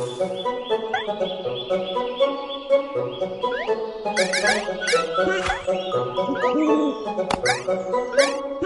Thank you.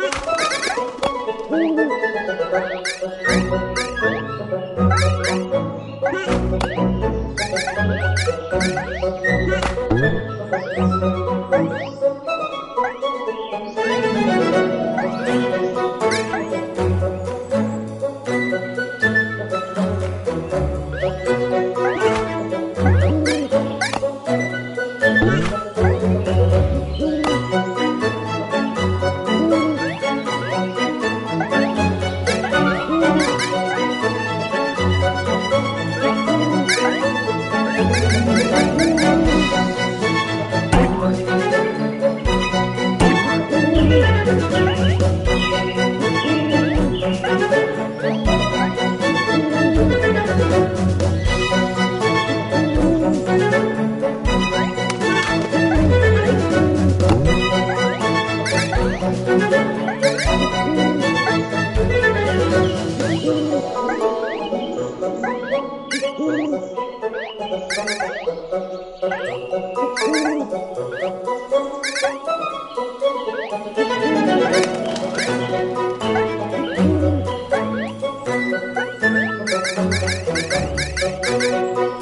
Música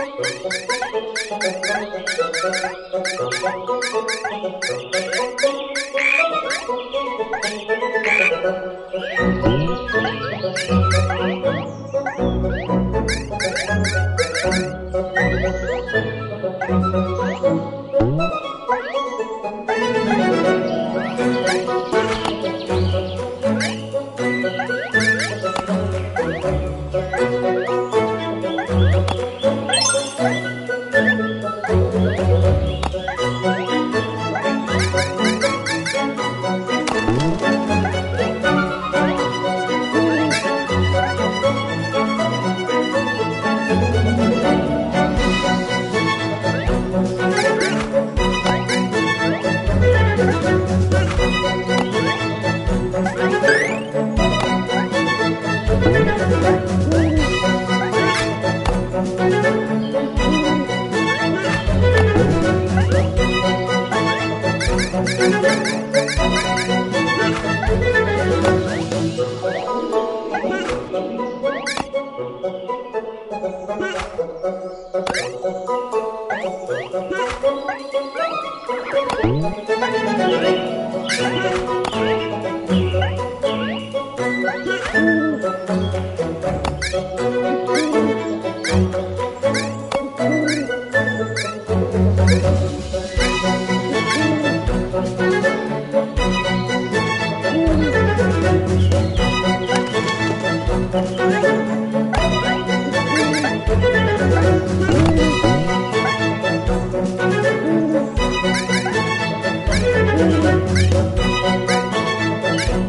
Thank you.